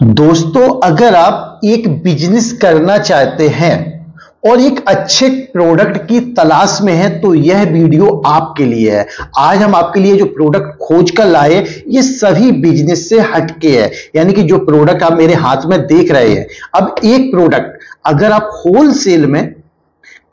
दोस्तों, अगर आप एक बिज़नेस करना चाहते हैं और एक अच्छे प्रोडक्ट की तलाश में है तो यह वीडियो आपके लिए है। आज हम आपके लिए जो प्रोडक्ट खोज कर लाए, ये सभी बिज़नेस से हटके है। यानी कि जो प्रोडक्ट आप मेरे हाथ में देख रहे हैं। अब एक प्रोडक्ट अगर आप होलसेल में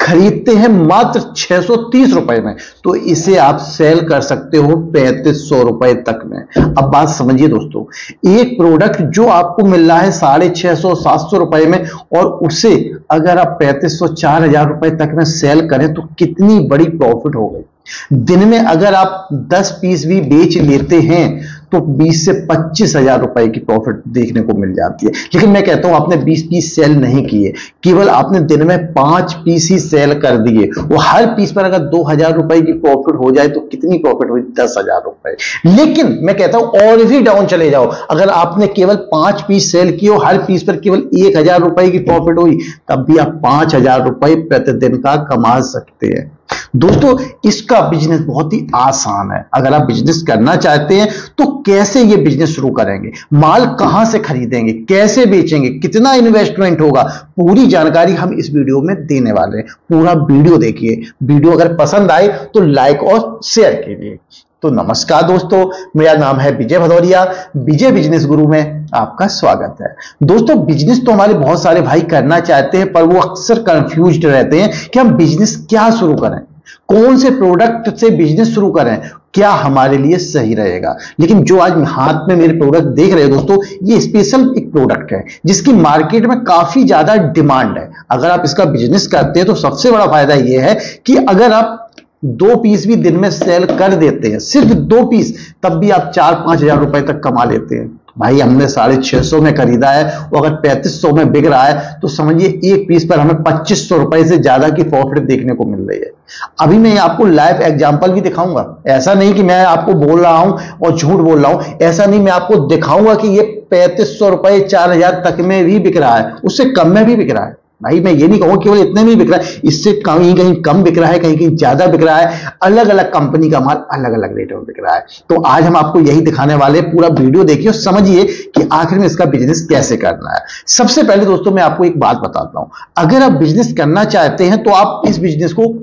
खरीदते हैं मात्र छह सौ तीस रुपए में तो इसे आप सेल कर सकते हो पैंतीस सौ रुपए तक में। अब बात समझिए दोस्तों, एक प्रोडक्ट जो आपको मिल रहा है साढ़े छह सौ, सात सौ रुपए में, और उसे अगर आप पैंतीस सौ, चार हज़ार रुपए तक में सेल करें तो कितनी बड़ी प्रॉफिट हो गई। दिन में अगर आप 10 पीस भी बेच लेते हैं तो 20 से पच्चीस हज़ार रुपए की प्रॉफिट देखने को मिल जाती है। लेकिन मैं कहता हूँ, आपने 20 पीस सेल नहीं किए। केवल आपने दिन में पाँच पीस ही सेल कर दिए। वो हर पीस पर अगर दो हज़ार रुपए की प्रॉफिट हो जाए तो कितनी प्रॉफिट हुई दस हज़ार रुपए। लेकिन मैं कहता हूँ, और भी डाउन चले जाओ। अगर आपने केवल पाँच पीस सेल किए हर पीस पर केवल एक हज़ार रुपए की प्रॉफिट हुई, तब भी आप पाँच हज़ार रुपए प्रतिदिन का कमा सकते हैं। दोस्तों, इसका बिज़नेस बहुत ही आसान है। अगर आप बिज़नेस करना चाहते हैं तो कैसे ये बिज़नेस शुरू करेंगे? माल कहाँ से खरीदेंगे? कैसे बेचेंगे? कितना इन्वेस्टमेंट होगा? पूरी जानकारी हम इस वीडियो में देने वाले हैं। पूरा वीडियो देखिए। वीडियो अगर पसंद आए तो लाइक और शेयर कीजिए। तो नमस्कार दोस्तों, मेरा नाम है विजय भदौरिया, विजय बिज़नेस गुरु में आपका स्वागत है। दोस्तों बिज़नेस तो हमारे बहुत सारे भाई करना चाहते हैं, पर वो अक्सर कंफ्यूज रहते हैं कि हम बिज़नेस क्या शुरू करें, कौन से प्रोडक्ट से बिज़नेस शुरू करें, क्या हमारे लिए सही रहेगा। लेकिन जो आज हाथ में मेरे प्रोडक्ट देख रहे हैं दोस्तों, ये स्पेशल एक प्रोडक्ट है, जिसकी मार्केट में काफ़ी ज़्यादा डिमांड है। अगर आप इसका बिज़नेस करते हैं तो सबसे बड़ा फ़ायदा यह है कि अगर आप दो पीस भी दिन में सेल कर देते हैं। सिर्फ़ दो पीस, तब भी आप चार, पाँच हज़ार रुपए तक कमा लेते हैं। भाई, हमने साढ़े छह सौ में खरीदा है और अगर पैंतीस सौ में बिक रहा है तो समझिए एक पीस पर हमें पच्चीस सौ रुपए से ज़्यादा की प्रॉफिट देखने को मिल रही है। अभी मैं आपको लाइव एग्जांपल भी दिखाऊँगा। ऐसा नहीं कि मैं आपको बोल रहा हूँ और झूठ बोल रहा हूँ। ऐसा नहीं, मैं आपको दिखाऊँगा कि ये पैंतीस सौ रुपए, चार हज़ार तक में भी बिक रहा है। उससे कम में भी बिक रहा है। भाई, मैं ये नहीं कहूँ केवल इतने में बिक रहा है। इससे कहीं कहीं कम बिक रहा है, कहीं कहीं ज़्यादा बिक रहा है। अलग अलग कंपनी का माल अलग अलग रेट में बिक रहा है। तो आज हम आपको यही दिखाने वाले पूरा वीडियो देखिए और समझिए कि आखिर में इसका बिज़नेस कैसे करना है। सबसे पहले दोस्तों, मैं आपको एक बात बताता हूँ। अगर आप बिज़नेस करना चाहते हैं तो आप इस बिज़नेस को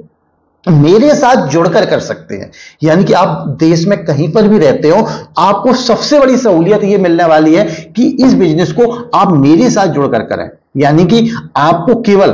मेरे साथ जुड़कर कर सकते हैं। यानी कि आप देश में कहीं पर भी रहते हो, आपको सबसे बड़ी सहूलियत यह मिलने वाली है कि इस बिज़नेस को आप मेरे साथ जुड़कर करें। यानी कि आपको केवल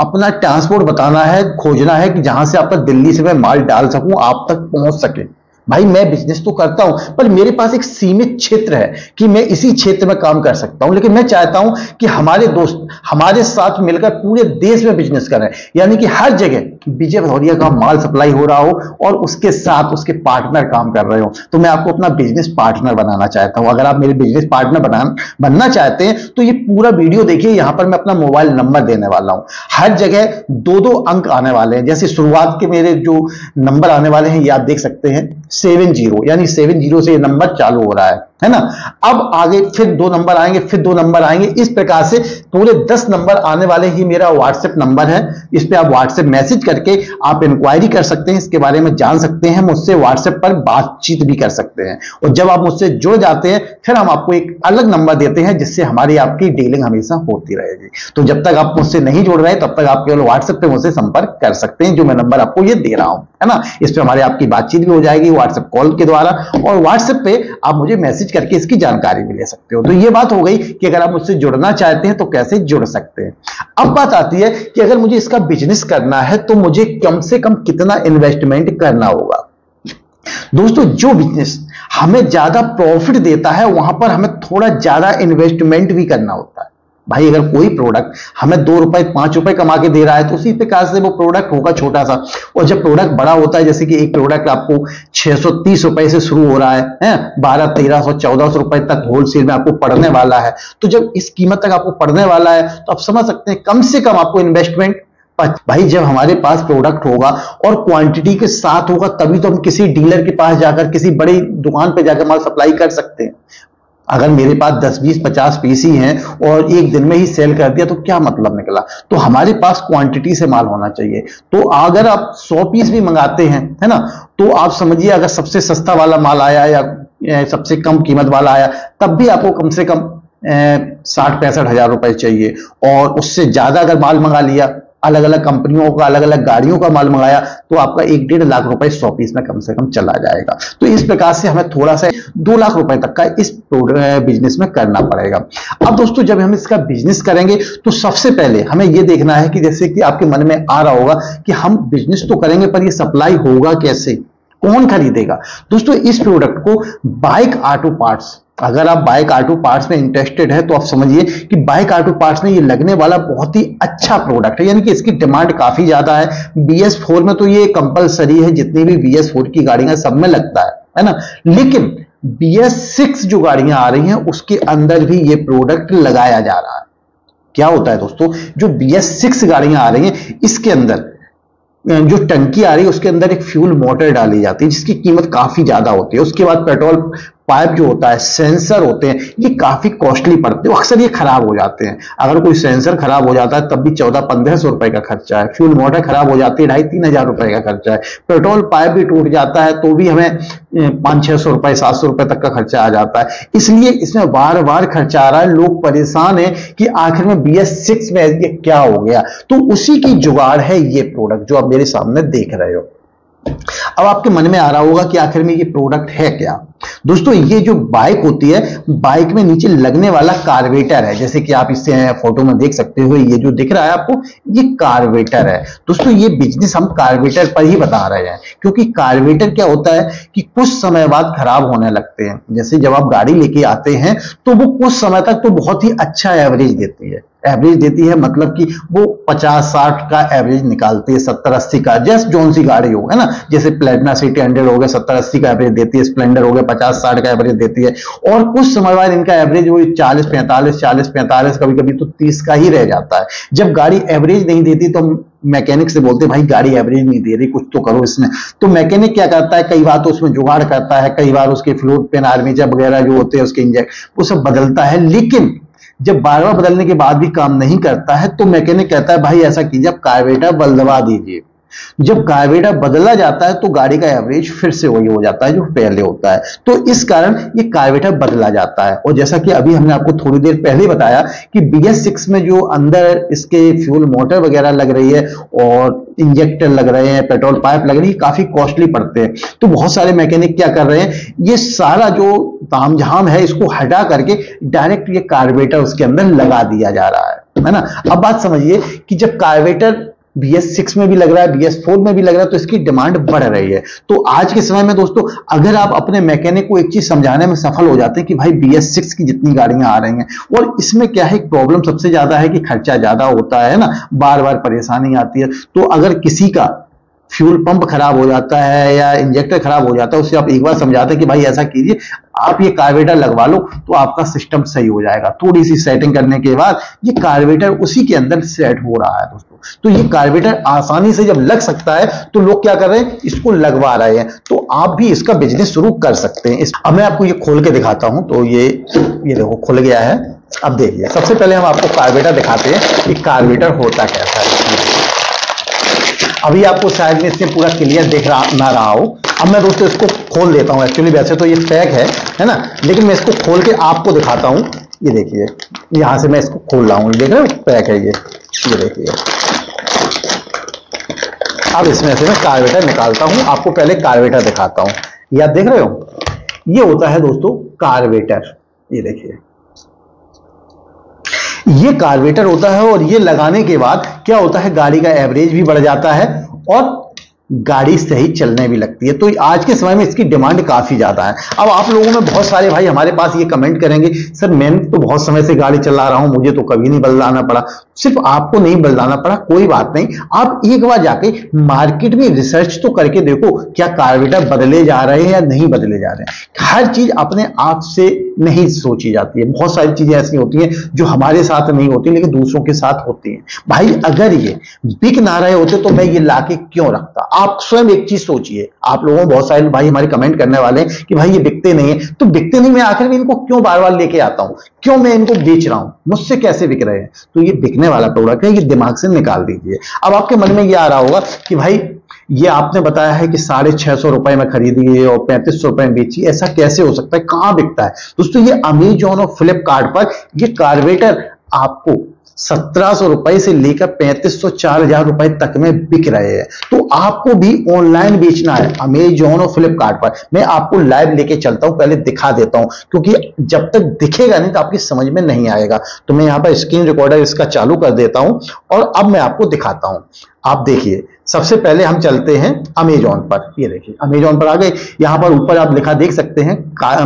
अपना ट्रांसपोर्ट बताना है, खोजना है कि जहाँ से आपका दिल्ली से मैं माल डाल सकूँ, आप तक पहुँच सके। भाई, मैं बिज़नेस तो करता हूँ, पर मेरे पास एक सीमित क्षेत्र है कि मैं इसी क्षेत्र में काम कर सकता हूँ। लेकिन मैं चाहता हूँ कि हमारे दोस्त, हमारे साथ मिलकर पूरे देश में बिज़नेस करें। यानी कि हर जगह विजय भदौरिया का माल सप्लाई हो रहा हो और उसके साथ उसके पार्टनर काम कर रहे हो। तो मैं आपको अपना बिज़नेस पार्टनर बनाना चाहता हूँ। अगर आप मेरे बिज़नेस पार्टनर बना, बनना चाहते हैं तो ये पूरा वीडियो देखिए, यहाँ पर मैं अपना मोबाइल नंबर देने वाला हूँ। हर जगह दो दो अंक आने वाले हैं। जैसे शुरुआत के मेरे जो नंबर आने वाले हैं, ये आप देख सकते हैं। सेवन ज़ीरो, यानी सेवन ज़ीरो से ये नंबर चालू हो रहा है है ना? अब आगे फिर दो नंबर आएँगे, फिर दो नंबर आएँगे, इस प्रकार से पूरे दस नंबर आने वाले ही मेरा व्हाट्सएप नंबर है, इस पर आप व्हाट्सएप मैसेज करके आप इंक्वायरी कर सकते हैं, इसके बारे में जान सकते हैं, मुझसे व्हाट्सएप पर बातचीत भी कर सकते हैं। और जब आप मुझसे जुड़ जाते हैं, फिर हम आपको एक अलग नंबर देते हैं, जिससे हमारी आपकी डीलिंग हमेशा होती रहेगी। तो जब तक आप मुझसे नहीं जुड़ रहे तब तक आप केवल व्हाट्सएप पर मुझसे संपर्क कर सकते हैं, जो मैं नंबर आपको ये दे रहा हूँ। है ना? इस पर हमारे आपकी बातचीत भी हो जाएगी व्हाट्सएप कॉल के द्वारा और व्हाट्सएप पे आप मुझे मैसेज करके इसकी जानकारी भी ले सकते हो। तो ये बात हो गई कि अगर आप मुझसे जुड़ना चाहते हैं तो कैसे जुड़ सकते हैं? अब बात आती है कि अगर मुझे इसका बिज़नेस करना है तो मुझे कम से कम कितना इन्वेस्टमेंट करना होगा? दोस्तों, जो बिज़नेस हमें ज़्यादा प्रॉफिट देता है, वहाँ पर हमें थोड़ा ज़्यादा इन्वेस्टमेंट भी करना होता है। भाई, अगर कोई प्रोडक्ट हमें दो रुपए, पाँच रुपए कमा के दे रहा है तो उसी प्रकार से वो प्रोडक्ट होगा छोटा सा। और जब प्रोडक्ट बड़ा होता है, जैसे कि एक प्रोडक्ट आपको छह सौ तीस रुपए से शुरू हो रहा है, हैं, बारह, तेरह सौ, चौदह सौ रुपए तक होलसेल में आपको पड़ने वाला है तो जब इस कीमत तक आपको पड़ने वाला है तो आप समझ सकते हैं कम से कम आपको इन्वेस्टमेंट भाई, जब हमारे पास प्रोडक्ट होगा और क्वांटिटी के साथ होगा, तभी तो हम किसी डीलर के पास जाकर, किसी बड़ी दुकान पर जाकर माल सप्लाई कर सकते हैं। अगर मेरे पास 10 20 50 पीस ही और एक दिन में ही सेल कर दिया तो क्या मतलब निकला? तो हमारे पास क्वांटिटी से माल होना चाहिए। तो अगर आप 100 पीस भी मंगाते हैं, है ना? तो आप समझिए, अगर सबसे सस्ता वाला माल आया या सबसे कम कीमत वाला आया, तब भी आपको कम से कम साठ, पैंसठ हज़ार रुपए चाहिए। और उससे ज़्यादा अगर माल मंगा लिया अलग अलग कंपनियों का अलग अलग गाड़ियों का माल मंगाया तो आपका एक डेढ़ लाख रुपए सौ पीस में कम से कम चला जाएगा। तो इस प्रकार से हमें थोड़ा सा दो लाख रुपए तक का इस बिज़नेस में करना पड़ेगा। अब दोस्तों, जब हम इसका बिज़नेस करेंगे तो सबसे पहले हमें यह देखना है कि जैसे कि आपके मन में आ रहा होगा कि हम बिज़नेस तो करेंगे, पर यह सप्लाई होगा कैसे? कौन खरीदेगा? दोस्तों, इस प्रोडक्ट को बाइक ऑटो पार्ट्स अगर आप बाइक ऑटो पार्ट्स में इंटरेस्टेड है तो आप समझिए कि बाइक ऑटो पार्ट्स में ये लगने वाला बहुत ही अच्छा प्रोडक्ट है। यानी कि इसकी डिमांड काफ़ी ज़्यादा है। बी फोर में तो ये कंपलसरी है, जितनी भी बी फोर की गाड़ियाँ सब में लगता है है ना? लेकिन बी एस सिक्स जो गाड़ियाँ आ रही हैं, उसके अंदर भी ये प्रोडक्ट लगाया जा रहा है। क्या होता है दोस्तों? जो बी एस सिक्स गाड़ियाँ आ रही हैं, इसके अंदर जो टंकी आ रही है, उसके अंदर एक फ्यूल मोटर डाली जाती है, जिसकी कीमत काफ़ी ज़्यादा होती है। उसके बाद पेट्रोल पाइप जो होता है सेंसर होते हैं, ये काफ़ी कॉस्टली पड़ते हैं। अक्सर ये खराब हो जाते हैं। अगर कोई सेंसर खराब हो जाता है, तब भी चौदह पंद्रह सौ रुपए का खर्चा है। फ्यूल मोटर खराब हो जाती है, ढाई तीन हज़ार रुपए का खर्चा है। पेट्रोल पाइप भी टूट जाता है तो भी हमें पाँच छह सौ रुपए, सात सौ रुपए तक का खर्चा आ जाता है। इसलिए इसमें बार बार खर्चा आ रहा है। लोग परेशान है कि आखिर में बी एस सिक्स में ये क्या हो गया। तो उसी की जुगाड़ है ये प्रोडक्ट जो आप मेरे सामने देख रहे हो। अब आपके मन में आ रहा होगा कि आखिर में ये प्रोडक्ट है क्या? दोस्तों, ये जो बाइक होती है बाइक में नीचे लगने वाला कार्बेटर है। जैसे कि आप इससे फ़ोटो में देख सकते हो, ये जो दिख रहा है आपको, ये कार्बेटर है। दोस्तों, ये बिज़नेस हम कार्बेटर पर ही बता रहे हैं, क्योंकि कार्बेटर क्या होता है कि कुछ समय बाद खराब होने लगते हैं। जैसे जब आप गाड़ी लेके आते हैं तो वो कुछ समय तक तो बहुत ही अच्छा एवरेज देती है। एवरेज देती है मतलब कि वो 50-60 का एवरेज निकालती है 70-80 का, जैसे जोन सी गाड़ी हो, है ना? जैसे प्लेटना सिटी हंड्रेड हो गया 70-80 का एवरेज देती है स्प्लेंडर हो गया 50-60 का एवरेज देती है। और कुछ समय बाद इनका एवरेज वो 40-45 40-45 कभी कभी तो 30 का ही रह जाता है। जब गाड़ी एवरेज नहीं देती तो मैकेनिक से बोलते भाई, गाड़ी एवरेज नहीं दे रही, कुछ तो करो इसमें। तो मैकेनिक क्या करता है? कई बार तो उसमें जुगाड़ करता है, कई बार उसके फ्लूट पेन आर्मीचर वगैरह जो होते हैं, उसके इंजेक्ट वो सब बदलता है। लेकिन जब बार बार बदलने के बाद भी काम नहीं करता है तो मैकेनिक कहता है, भाई, ऐसा कीजिए, आप कार्बेटर बदलवा दीजिए। जब कार्बेटर बदला जाता है तो गाड़ी का एवरेज फिर से वही हो जाता है जो पहले होता है। तो इस कारण ये कार्बेटर बदला जाता है। और जैसा कि अभी हमने आपको थोड़ी देर पहले बताया कि बी एस सिक्स में जो अंदर इसके फ्यूल मोटर वगैरह लग रही है और इंजेक्टर लग रहे हैं पेट्रोल पाइप लग रही है काफ़ी कॉस्टली पड़ते हैं। तो बहुत सारे मैकेनिक क्या कर रहे हैं, ये सारा जो तामझाम है, इसको हटा करके डायरेक्ट ये कार्बेटर उसके अंदर लगा दिया जा रहा है। है ना? अब बात समझिए कि जब कार्बेटर बी एस सिक्स में भी लग रहा है बी एस फोर में भी लग रहा है तो इसकी डिमांड बढ़ रही है। तो आज के समय में दोस्तों, अगर आप अपने मैकेनिक को एक चीज़ समझाने में सफल हो जाते हैं कि भाई बी एस सिक्स की जितनी गाड़ियाँ आ रही हैं, और इसमें क्या है प्रॉब्लम सबसे ज़्यादा है कि खर्चा ज़्यादा होता है ना? बार बार परेशानी आती है। तो अगर किसी का फ्यूल पंप खराब हो जाता है या इंजेक्टर खराब हो जाता है उससे आप एक बार समझाते हैं कि भाई ऐसा कीजिए, आप ये कार्बेटर लगवा लो तो आपका सिस्टम सही हो जाएगा। थोड़ी सी सेटिंग करने के बाद ये कार्बेटर उसी के अंदर सेट हो रहा है दोस्तों। तो ये कार्बेटर आसानी से जब लग सकता है तो लोग क्या कर रहे हैं, इसको लगवा रहे हैं। तो आप भी इसका बिज़नेस शुरू कर सकते हैं। अब मैं आपको ये खोल के दिखाता हूँ तो ये ये देखो, खुल गया है। अब देखिए, सबसे पहले हम आपको कार्बेटर दिखाते हैं कि कार्बेटर होता कैसा है। अभी आपको शायद में इसमें पूरा क्लियर देख रहा, ना रहा हो। अब मैं दोस्तों इसको खोल देता हूँ एक्चुअली वैसे तो ये पैक है है ना? लेकिन मैं इसको खोल के आपको दिखाता हूँ। ये देखिए, यहाँ से मैं इसको खोल रहा हूँ। देख रहे हो? पैक है ये। ये देखिए। अब इसमें से मैं कार्बेटर निकालता हूँ। आपको पहले कार्बेटर दिखाता हूँ। ये देख रहे हो? ये होता है दोस्तों कार्बेटर ये देखिए। ये कार्बेटर होता है और ये लगाने के बाद क्या होता है? गाड़ी का एवरेज भी बढ़ जाता है और गाड़ी सही चलने भी लगती है। तो आज के समय में इसकी डिमांड काफ़ी ज़्यादा है। अब आप लोगों में बहुत सारे भाई हमारे पास ये कमेंट करेंगे, सर मैंने तो बहुत समय से गाड़ी चला रहा हूँ, मुझे तो कभी नहीं बदलाना पड़ा। सिर्फ़ आपको नहीं बदलाना पड़ा, कोई बात नहीं। आप एक बार जाके मार्केट में रिसर्च तो करके देखो, क्या कार्बेटर बदले जा रहे हैं या नहीं बदले जा रहे हैं। हर चीज़ अपने आप से नहीं सोची जाती है। बहुत सारी चीज़ें ऐसी होती हैं जो हमारे साथ नहीं होती, लेकिन दूसरों के साथ होती हैं। भाई, अगर ये बिक ना रहे होते तो मैं ये लाके क्यों रखता? आप स्वयं एक चीज़ सोचिए। आप लोगों बहुत सारे भाई हमारे कमेंट करने वाले हैं कि भाई ये बिकते नहीं है। तो बिकते नहीं, मैं आखिर में इनको क्यों बार बार लेके आता हूँ? क्यों मैं इनको बेच रहा हूँ? मुझसे कैसे बिक रहे हैं? तो ये बिकने वाला प्रोडक्ट है, ये दिमाग से निकाल दीजिए। अब आपके मन में ये आ रहा होगा कि भाई, ये आपने बताया है कि साढ़े छह सौ रुपए में खरीदी और पैंतीस सौ रुपए में बेची ऐसा कैसे हो सकता है? कहाँ बिकता है? दोस्तों, ये अमेजोन और फ्लिपकार्ट पर ये कार्बेटर आपको सत्रह सौ रुपए से लेकर पैंतीस सौ चार हज़ार रुपए तक में बिक रहे हैं। तो आपको भी ऑनलाइन बेचना है अमेजोन और फ्लिपकार्ट पर। मैं आपको लाइव लेके चलता हूँ, पहले दिखा देता हूँ, क्योंकि जब तक दिखेगा नहीं तो आपकी समझ में नहीं आएगा। तो मैं यहाँ पर स्क्रीन रिकॉर्डर इसका चालू कर देता हूँ और अब मैं आपको दिखाता हूँ। आप देखिए सबसे पहले हम चलते हैं अमेजोन पर। ये देखिए अमेजोन पर आ गए। यहाँ पर ऊपर आप लिखा देख सकते हैं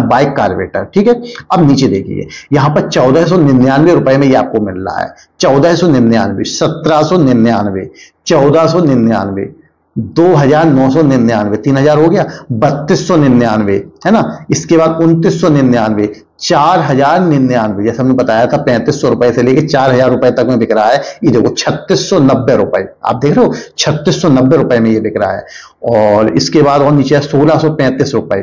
बाइक कार्बेटर ठीक है? अब नीचे देखिए, यहाँ पर चौदह सौ निन्यानवे रुपए में ये आपको मिल रहा है। चौदह सौ निन्यानवे, सत्रह सौ निन्यानवे, चौदह सौ निन्यानवे, दो हज़ार नौ सौ निन्यानवे, तीन हज़ार हो गया, बत्तीस सौ निन्यानवे, है ना? इसके बाद उनतीस सौ निन्यानवे चार हज़ार निन्यानवे। जैसे हमने बताया था, पैंतीस सौ रुपए से लेके चार हज़ार रुपए तक में बिक रहा है। ये देखो, छत्तीस सौ नब्बे रुपए। आप देख रहे हो, छत्तीस सौ नब्बे रुपए में ये बिक रहा है। और इसके बाद और नीचे सोलह सौ पैंतीस रुपए।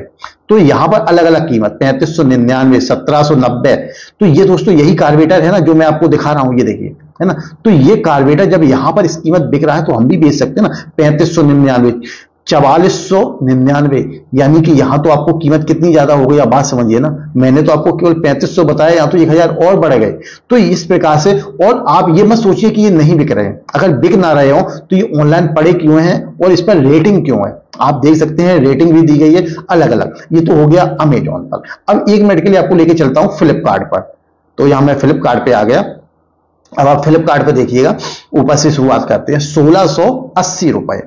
तो यहाँ पर अलग अलग कीमत, पैंतीस सौ निन्यानवे, सत्रह सौ नब्बे। तो ये दोस्तों, यही कार्बेटर है ना, जो मैं आपको दिखा रहा हूँ, ये देखिए, है ना? तो ये कार्बेटर जब यहाँ पर इस कीमत बिक रहा है तो हम भी बेच सकते हैं ना, पैंतीस सौ निन्यानवे। चवालीस सौ निन्यानवे, यानी कि यहाँ तो आपको कीमत कितनी ज़्यादा हो गई आप बात समझिए ना। मैंने तो आपको केवल पैंतीस सौ बताया, यहाँ तो एक हज़ार और बढ़ गए। तो इस प्रकार से, और आप ये मत सोचिए कि ये नहीं बिक रहे हैं। अगर बिक ना रहे हो तो ये ऑनलाइन पड़े क्यों हैं और इस पर रेटिंग क्यों है? आप देख सकते हैं, रेटिंग भी दी गई है अलग अलग ये तो हो गया अमेजोन पर। अब एक मिनट के लिए आपको लेके चलता हूँ फ्लिपकार्ट पर। तो यहाँ मैं फ्लिपकार्ट आ गया। अब आप फ्लिपकार्ट देखिएगा, ऊपर से शुरुआत करते हैं, सोलह सौ अस्सी रुपए।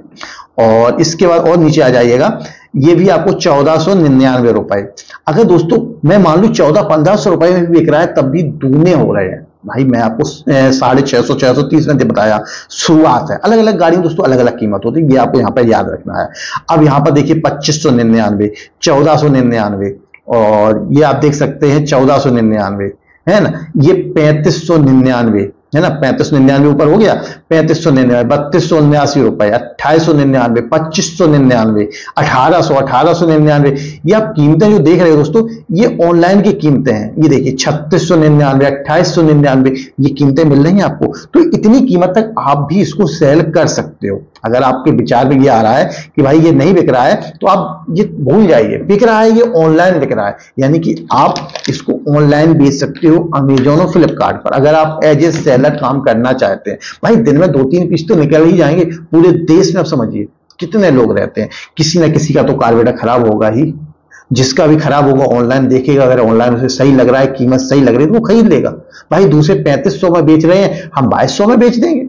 और इसके बाद और नीचे आ जाइएगा, ये भी आपको चौदह सौ निन्यानवे रुपए। अगर दोस्तों, मैं मान लू चौदह पंद्रह सौ रुपए में भी बिक रहा है, तब भी दूने हो रहे हैं। भाई, मैं आपको साढ़े छह सौ छह सौ तीस में बताया शुरुआत है। अलग अलग गाड़ियों दोस्तों अलग अलग कीमत होती है, ये आपको यहाँ पर याद रखना है। अब यहाँ पर देखिए, पच्चीस सौ निन्यानवे, चौदह सौ निन्यानवे, और ये आप देख सकते हैं, चौदह सौ निन्यानवे। है ना? ये पैंतीस सौ निन्यानवे। है ना? पैंतीस सौ निन्यानवे ऊपर हो गया, पैंतीस सौ निन्यानवे, बत्तीस सौ उन्यासी रुपए, अट्ठाईस सौ निन्यानवे, पच्चीस सौ निन्यानवे, अठारह सौ अठारह सौ निन्यानवे। ये आप कीमतें जो देख रहे हो दोस्तों, ये ऑनलाइन की कीमतें हैं। ये देखिए, छत्तीस सौ निन्यानवे, अट्ठाईस सौ निन्यानवे, ये कीमतें मिल रही हैं आपको। तो इतनी कीमत तक आप भी इसको सेल कर सकते हो। अगर आपके विचार में ये आ रहा है कि भाई ये नहीं बिक रहा है तो आप ये भूल जाइए। बिक रहा है, ये ऑनलाइन बिक रहा है। यानी कि आप इसको ऑनलाइन बेच सकते हो अमेजोन और फ्लिपकार्ट पर। अगर आप एज ए सेलर काम करना चाहते हैं। भाई, दिन में दो तीन पीस तो निकल ही जाएँगे। पूरे देश में आप समझिए, कितने लोग रहते हैं? किसी ना किसी का तो कार्बेटा खराब होगा ही। जिसका भी खराब होगा ऑनलाइन देखेगा, अगर ऑनलाइन उसे सही लग रहा है, कीमत सही लग रही है तो वो खरीद लेगा। भाई, दूसरे पैंतीस सौ में बेच रहे हैं, हम बाईस सौ में बेच देंगे।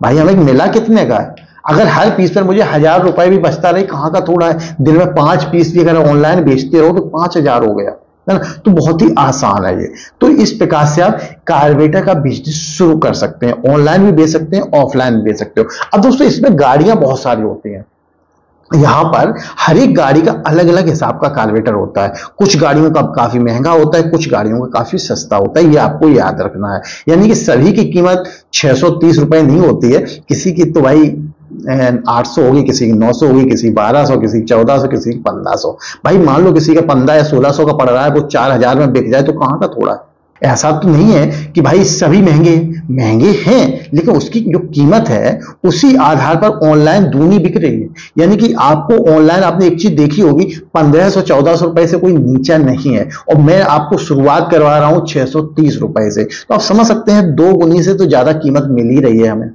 भाई, हमें मिला कितने का है? अगर हर पीस पर मुझे हज़ार रुपए भी बचता रहे, कहाँ का थोड़ा है? दिन में पाँच पीस भी अगर ऑनलाइन बेचते रहो तो पाँच हज़ार हो गया। है ना? तो बहुत ही आसान है ये। तो इस प्रकार से आप कार्बेटर का बिज़नेस शुरू कर सकते हैं। ऑनलाइन भी बेच सकते हैं ऑफलाइन भी बेच सकते हो। अब दोस्तों, इसमें गाड़ियाँ बहुत सारी होती हैं। यहाँ पर हर एक गाड़ी का अलग अलग हिसाब का कार्बेटर होता है। कुछ गाड़ियों का काफ़ी महँगा होता है, कुछ गाड़ियों का काफ़ी सस्ता होता है। ये आपको याद रखना है। यानी कि सभी की कीमत छह सौ तीस रुपए नहीं होती है। किसी की तो भाई आठ सौ होगी किसी की, नौ सौ होगी किसी बारह सौ किसी चौदह सौ किसी की, पंद्रह सौ। भाई मान लो किसी का पंद्रह या सोलह सौ का पड़ रहा है, वो चार हज़ार में बिक जाए तो कहाँ का थोड़ा है? ऐसा तो नहीं है कि भाई सभी महँगे महँगे हैं, लेकिन उसकी जो कीमत है, उसी आधार पर ऑनलाइन दूनी बिक रही है। यानी कि आपको ऑनलाइन आपने एक चीज़ देखी होगी, पंद्रह सौ, चौदह सौ रुपए से कोई नीचा नहीं है। और मैं आपको शुरुआत करवा रहा हूँ छह सौ तीस रुपए से। तो आप समझ सकते हैं, दो गुनी से तो ज़्यादा कीमत मिल ही रही है हमें।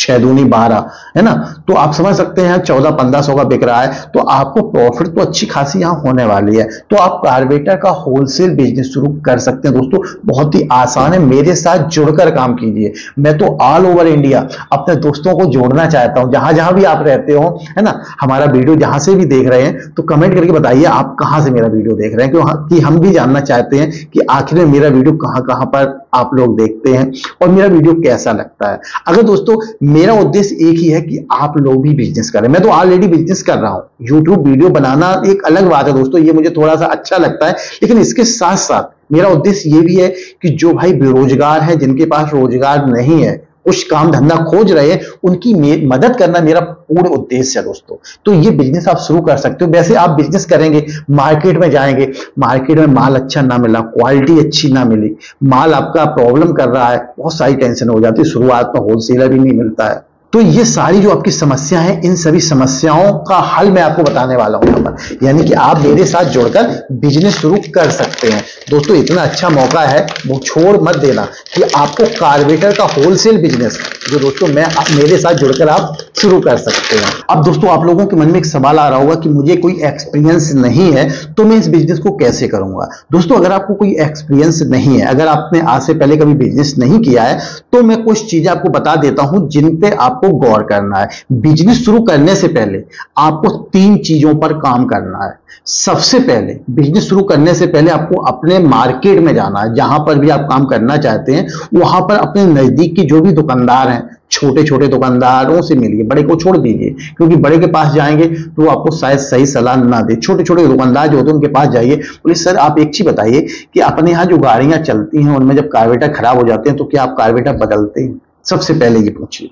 छह दूनी बारह, है ना? तो आप समझ सकते हैं, चौदह पंद्रह सौ का बिक रहा है तो आपको प्रॉफिट तो अच्छी खासी यहाँ होने वाली है। तो आप कार्बेटर का होलसेल बिज़नेस शुरू कर सकते हैं, दोस्तों। बहुत ही आसान है, मेरे साथ जुड़कर काम कीजिए। मैं तो ऑल ओवर इंडिया अपने दोस्तों को जोड़ना चाहता हूँ। जहाँ जहाँ भी आप रहते हो, है ना? हमारा वीडियो जहाँ से भी देख रहे हैं तो कमेंट करके बताइए आप कहाँ से मेरा वीडियो देख रहे हैं कि हम भी जानना चाहते हैं कि आखिर में मेरा वीडियो कहाँ कहाँ पर आप लोग देखते हैं और मेरा वीडियो कैसा लगता है। अगर दोस्तों, मेरा उद्देश्य एक ही है कि आप लोग भी बिज़नेस करें। मैं तो ऑलरेडी बिज़नेस कर रहा हूँ। यूट्यूब वीडियो बनाना एक अलग बात है दोस्तों, ये मुझे थोड़ा सा अच्छा लगता है। लेकिन इसके साथ साथ मेरा उद्देश्य ये भी है कि जो भाई बेरोजगार है, जिनके पास रोज़गार नहीं है कुछ काम धंधा खोज रहे हैं, उनकी मदद करना मेरा पूर्ण उद्देश्य है दोस्तों। तो ये बिज़नेस आप शुरू कर सकते हो। वैसे आप बिज़नेस करेंगे मार्केट में जाएँगे मार्केट में माल अच्छा ना मिला क्वालिटी अच्छी ना मिली, माल आपका प्रॉब्लम कर रहा है, बहुत सारी टेंशन हो जाती है, शुरुआत में होलसेलर भी नहीं मिलता है। तो ये सारी जो आपकी समस्या है, इन सभी समस्याओं का हल मैं आपको बताने वाला हूँ पर। यानी कि आप मेरे साथ जुड़कर बिज़नेस शुरू कर सकते हैं। दोस्तों, इतना अच्छा मौका है, वो छोड़ मत देना। कि आपको कार्बेटर का होलसेल बिज़नेस जो दोस्तों मैं, मेरे साथ जुड़कर आप शुरू कर सकते हैं। अब दोस्तों, आप लोगों के मन में एक सवाल आ रहा होगा कि मुझे कोई एक्सपीरियंस नहीं है तो मैं इस बिज़नेस को कैसे करूँगा? दोस्तों, अगर आपको कोई एक्सपीरियंस नहीं है, अगर आपने आज से पहले कभी बिज़नेस नहीं किया है तो मैं कुछ चीज़ें आपको बता देता हूँ जिन पे आपको गौर करना है। बिज़नेस शुरू करने से पहले आपको तीन चीज़ों पर काम करना है। सबसे पहले बिज़नेस शुरू करने से पहले आपको अपने मार्केट में जाना है, जहाँ पर भी आप काम करना चाहते हैं, वहाँ पर अपने नज़दीक की जो भी दुकानदार हैं छोटे छोटे दुकानदारों से मिलिए, बड़े को छोड़ दीजिए, क्योंकि बड़े के पास जाएँगे तो आपको शायद सही सलाह ना दे। छोटे छोटे दुकानदार जो होते हैं, उनके पास जाइए। बोले, सर, आप एक चीज़ बताइए कि अपने यहाँ जो गाड़ियाँ चलती हैं, उनमें जब कार्बेटर खराब हो जाते हैं तो क्या आप कार्बेटर बदलते हैं? सबसे पहले ये पूछिए।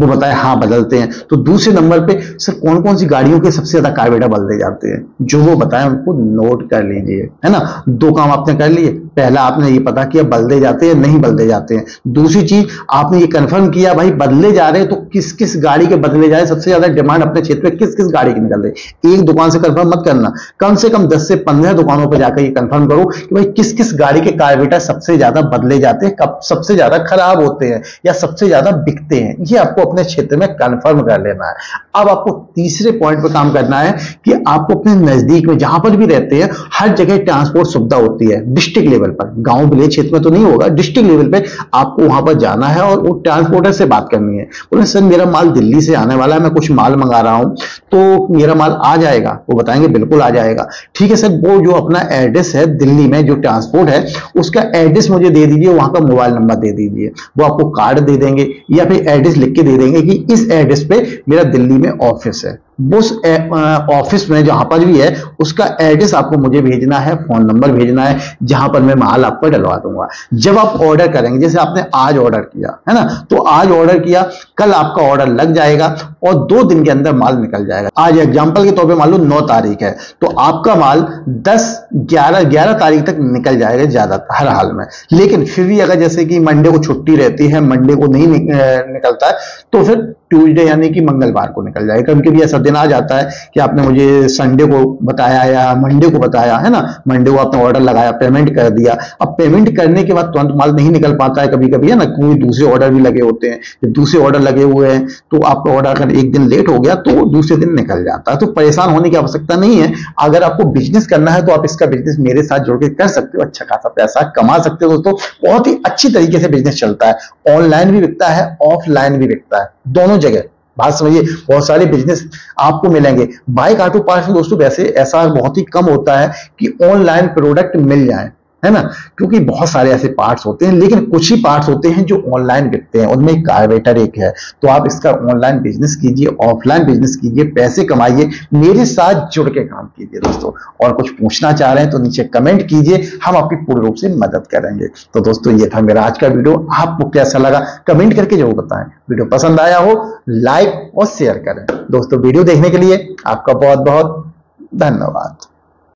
वो बताए हाँ बदलते हैं। तो दूसरे नंबर पे, सर कौन कौन सी गाड़ियों के सबसे ज़्यादा कार्बेटर बदले जाते हैं? जो वो बताए, उनको नोट कर लीजिए, है ना? दो काम आपने कर लिए। पहला, आपने ये पता किया, बदले जाते हैं नहीं बदले जाते हैं। दूसरी चीज़, आपने ये कंफर्म किया, भाई, बदले जा रहे हैं तो किस किस गाड़ी के बदले जा रहे सबसे ज़्यादा डिमांड अपने क्षेत्र में किस किस गाड़ी की निकल रही एक दुकान से कंफर्म मत करना। कम से कम दस से पंद्रह दुकानों पर जाकर ये कंफर्म करो कि, भाई किस किस गाड़ी के कार्बेटर सबसे ज़्यादा बदले जाते हैं, कब सबसे ज़्यादा खराब होते हैं या सबसे ज़्यादा बिकते हैं? ये आपको अपने क्षेत्र में कंफर्म कर लेना है। अब आपको तीसरे पॉइंट पर काम करना है कि आपको अपने नज़दीक में जहाँ पर भी रहते हैं, हर जगह ट्रांसपोर्ट सुविधा होती है डिस्ट्रिक्ट लेवल पर। गाँव विलेज क्षेत्र में तो नहीं होगा डिस्ट्रिक्ट लेवल पर आपको वहाँ पर जाना है और ट्रांसपोर्टर से बात करनी है। बोले, सर, मेरा माल दिल्ली से आने वाला है, मैं कुछ माल मंगा रहा हूँ तो मेरा माल आ जाएगा? वो बताएँगे, बिल्कुल आ जाएगा। ठीक है, सर, वो जो अपना एड्रेस है दिल्ली में, जो ट्रांसपोर्ट है, उसका एड्रेस मुझे दे दीजिए, वहाँ का मोबाइल नंबर दे दीजिए। वो आपको कार्ड दे देंगे या फिर एड्रेस लिख के दे देंगे कि इस एड्रेस पे मेरा दिल्ली में ऑफ़िस है। उस ऑफ़िस में जहाँ पर भी है, उसका एड्रेस आपको मुझे भेजना है फ़ोन नंबर भेजना है, जहाँ पर मैं माल आपको डलवा दूँगा। जब आप ऑर्डर करेंगे, जैसे आपने आज ऑर्डर किया, है ना? तो आज ऑर्डर किया, कल आपका ऑर्डर लग जाएगा और दो दिन के अंदर माल निकल जाएगा। आज एग्ज़ाम्पल के तौर पर मान लो नौ तारीख है तो आपका माल दस, ग्यारह ग्यारह तारीख तक निकल जाएगा ज़्यादा, हर हाल में। लेकिन फिर भी अगर जैसे कि मंडे को छुट्टी रहती है, मंडे को नहीं निकलता है तो फिर ट्यूजडे यानी कि मंगलवार को निकल जाएगा। कभी कभी ऐसा दिन आ जाता है कि आपने मुझे संडे को बताया या मंडे को बताया, है ना? मंडे को आपने ऑर्डर लगाया पेमेंट कर दिया। अब पेमेंट करने के बाद तुरंत माल नहीं निकल पाता है कभी कभी है ना? कोई दूसरे ऑर्डर भी लगे होते हैं। जब दूसरे ऑर्डर लगे हुए हैं तो आपका ऑर्डर अगर एक दिन लेट हो गया तो दूसरे दिन निकल जाता है। तो परेशान होने की आवश्यकता नहीं है। अगर आपको बिज़नेस करना है तो आप इसका बिज़नेस मेरे साथ जुड़ के कर सकते हो। अच्छा खासा पैसा कमा सकते हो दोस्तों। बहुत ही अच्छी तरीके से बिज़नेस चलता है। ऑनलाइन भी बिकता है ऑफलाइन भी बिकता है। दोनों जगह। बात समझिए, बहुत सारे बिज़नेस आपको मिलेंगे। बाइक ऑटो पार्ट्स में दोस्तों, वैसे ऐसा बहुत ही कम होता है कि ऑनलाइन प्रोडक्ट मिल जाए। है ना? क्योंकि बहुत सारे ऐसे पार्ट्स होते हैं, लेकिन कुछ ही पार्ट्स होते हैं जो ऑनलाइन बिकते हैं। उनमें कार्बेटर एक है। तो आप इसका ऑनलाइन बिज़नेस कीजिए ऑफलाइन बिज़नेस कीजिए, पैसे कमाइए, मेरे साथ जुड़ के काम कीजिए दोस्तों। और कुछ पूछना चाह रहे हैं तो नीचे कमेंट कीजिए, हम आपकी पूर्ण रूप से मदद करेंगे। तो दोस्तों, ये था मेरा आज का वीडियो आपको कैसा लगा? कमेंट करके ज़रूर बताएँ। वीडियो पसंद आया हो लाइक और शेयर करें। दोस्तों वीडियो देखने के लिए आपका बहुत बहुत धन्यवाद।